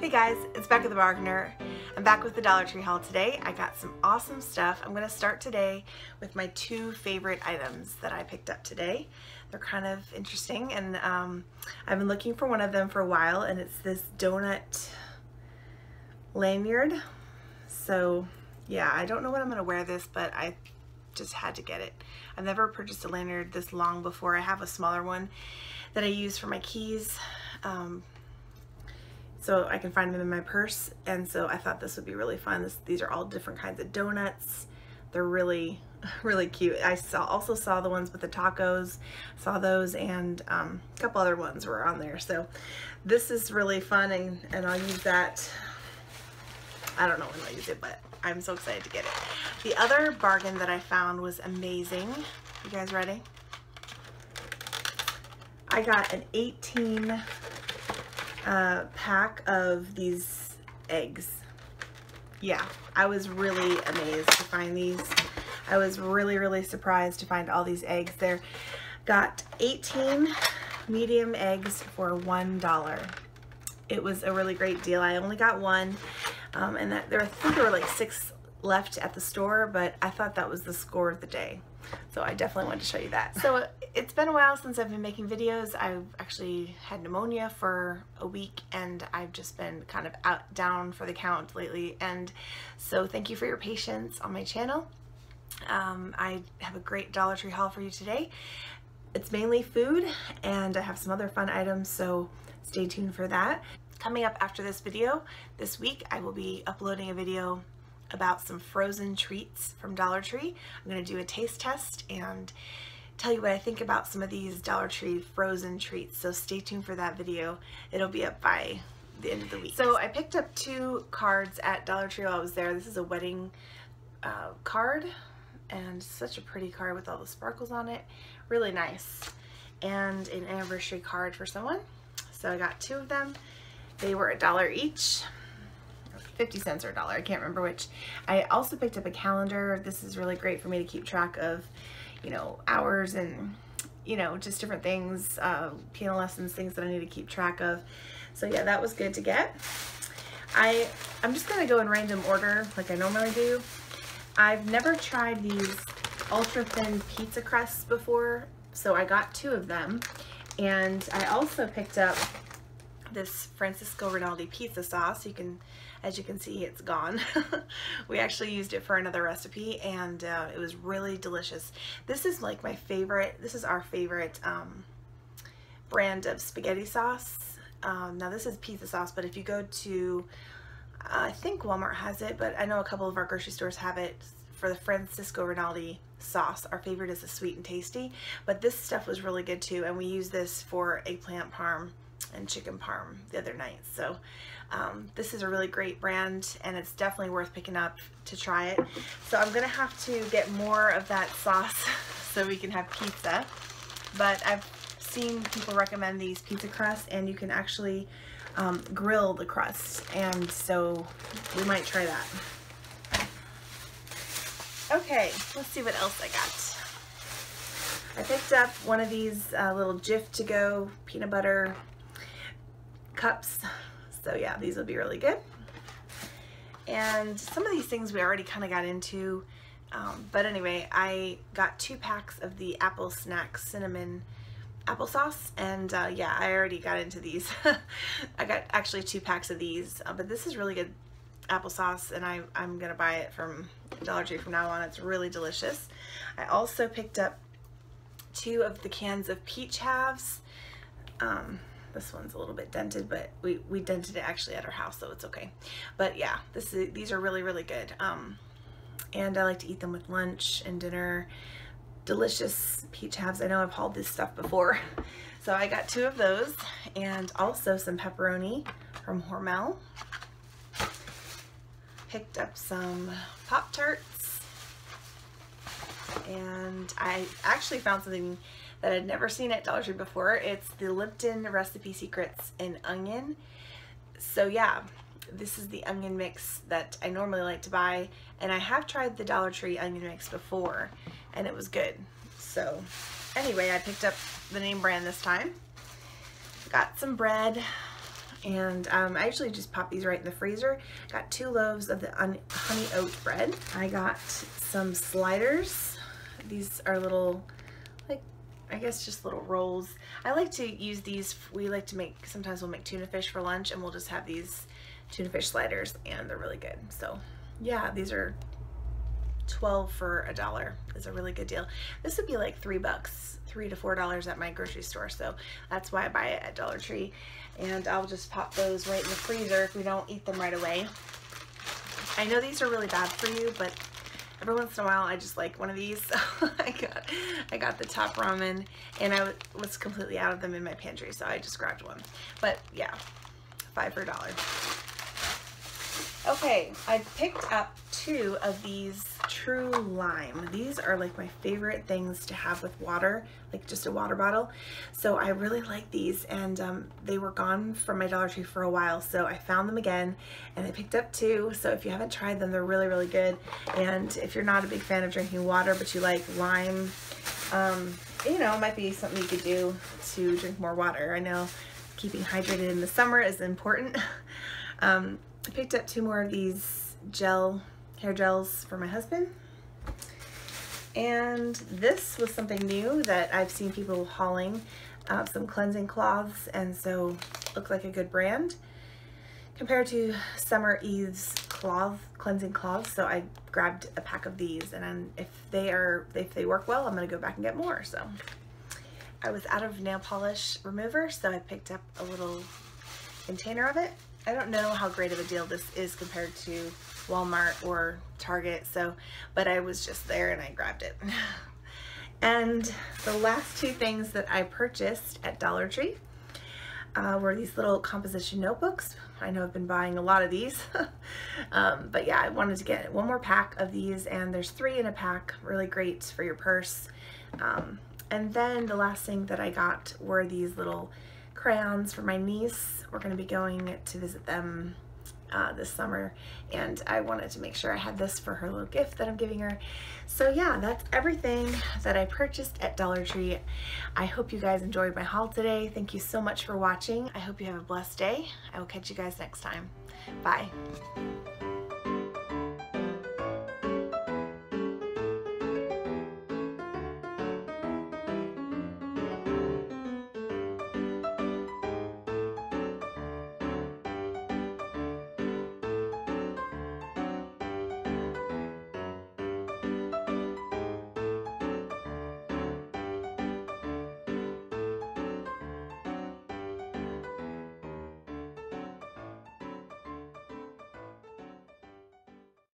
Hey guys, it's Becca the Bargainer. I'm back with the Dollar Tree haul today. I got some awesome stuff. I'm going to start today with my two favorite items that I picked up today. They're kind of interesting and um, I've been looking for one of them for a while and it's this donut lanyard. So yeah, I don't know what I'm going to wear this, but I just had to get it. I've never purchased a lanyard this long before. I have a smaller one that I use for my keys. Um, so I can find them in my purse and so I thought this would be really fun. This, these are all different kinds of donuts. They're really really cute. I saw also saw the ones with the tacos, saw those and um, a couple other ones were on there. So this is really fun and, and I'll use that. I don't know when I'll use it but I'm so excited to get it. The other bargain that I found was amazing. You guys ready? I got an 18 uh, pack of these eggs. Yeah, I was really amazed to find these. I was really, really surprised to find all these eggs. They're got 18 medium eggs for $1. It was a really great deal. I only got one, um, and that, there, I think there were like six left at the store, but I thought that was the score of the day. So I definitely wanted to show you that. So it's been a while since I've been making videos. I've actually had pneumonia for a week and I've just been kind of out down for the count lately. And so thank you for your patience on my channel. Um, I have a great Dollar Tree haul for you today. It's mainly food and I have some other fun items, so stay tuned for that. Coming up after this video, this week I will be uploading a video about some frozen treats from Dollar Tree. I'm going to do a taste test and tell you what I think about some of these Dollar Tree frozen treats. So stay tuned for that video. It'll be up by the end of the week. So I picked up two cards at Dollar Tree while I was there. This is a wedding uh, card and such a pretty card with all the sparkles on it. Really nice. And an anniversary card for someone. So I got two of them. They were a dollar each. 50 cents or a dollar, I can't remember which. I also picked up a calendar. This is really great for me to keep track of, you know, hours and, you know, just different things, uh, piano lessons, things that I need to keep track of. So yeah, that was good to get. I, I'm just to go in random order like I normally do. I've never tried these ultra thin pizza crusts before, so I got two of them. And I also picked up this Francisco Rinaldi pizza sauce. You can as you can see, it's gone. we actually used it for another recipe and uh, it was really delicious. This is like my favorite, this is our favorite um, brand of spaghetti sauce. Um, now this is pizza sauce, but if you go to, uh, I think Walmart has it, but I know a couple of our grocery stores have it for the Francisco Rinaldi sauce. Our favorite is the sweet and tasty, but this stuff was really good too, and we use this for eggplant parm and chicken parm the other night. So um, this is a really great brand and it's definitely worth picking up to try it. So I'm gonna have to get more of that sauce so we can have pizza. But I've seen people recommend these pizza crusts and you can actually um, grill the crust and so we might try that. Okay, let's see what else I got. I picked up one of these uh, little Jif to go peanut butter cups. So yeah, these will be really good. And some of these things we already kind of got into. Um, but anyway, I got two packs of the Apple Snack Cinnamon applesauce and uh, yeah I already got into these I got actually two packs of these uh, but this is really good applesauce and I, I'm gonna buy it from Dollar Tree from now on it's really delicious I also picked up two of the cans of peach halves um, this one's a little bit dented, but we, we dented it actually at our house, so it's okay. But yeah, this is, these are really, really good. Um, and I like to eat them with lunch and dinner. Delicious peach halves. I know I've hauled this stuff before. So I got two of those and also some pepperoni from Hormel. Picked up some Pop-Tarts. And I actually found something that I'd never seen at Dollar Tree before. It's the Lipton Recipe Secrets in Onion. So yeah, this is the onion mix that I normally like to buy and I have tried the Dollar Tree onion mix before and it was good. So anyway, I picked up the name brand this time. Got some bread and um, I actually just popped these right in the freezer. Got two loaves of the honey oat bread. I got some sliders. These are little, I guess just little rolls. I like to use these, we like to make, sometimes we'll make tuna fish for lunch and we'll just have these tuna fish sliders and they're really good. So yeah, these are 12 for a dollar is a really good deal. This would be like three bucks, three to four dollars at my grocery store. So that's why I buy it at Dollar Tree. And I'll just pop those right in the freezer if we don't eat them right away. I know these are really bad for you, but every once in a while I just like one of these. I got I got the top ramen and I was completely out of them in my pantry, so I just grabbed one. But yeah, five for a dollar. Okay, I picked up two of these True Lime. These are like my favorite things to have with water, like just a water bottle. So I really like these and um, they were gone from my Dollar Tree for a while. So I found them again and I picked up two. So if you haven't tried them, they're really, really good. And if you're not a big fan of drinking water, but you like lime, um, you know, it might be something you could do to drink more water. I know keeping hydrated in the summer is important. um, I picked up two more of these gel hair gels for my husband. And this was something new that I've seen people hauling, uh, some cleansing cloths, and so looked like a good brand compared to Summer Eve's cloth cleansing cloths. So I grabbed a pack of these, and if they are if they work well, I'm gonna go back and get more. So I was out of nail polish remover, so I picked up a little container of it I don't know how great of a deal this is compared to Walmart or Target, so, but I was just there and I grabbed it. and the last two things that I purchased at Dollar Tree uh, were these little composition notebooks. I know I've been buying a lot of these, um, but yeah, I wanted to get one more pack of these and there's three in a pack, really great for your purse. Um, and then the last thing that I got were these little crayons for my niece. We're going to be going to visit them uh, this summer and I wanted to make sure I had this for her little gift that I'm giving her. So yeah, that's everything that I purchased at Dollar Tree. I hope you guys enjoyed my haul today. Thank you so much for watching. I hope you have a blessed day. I will catch you guys next time. Bye.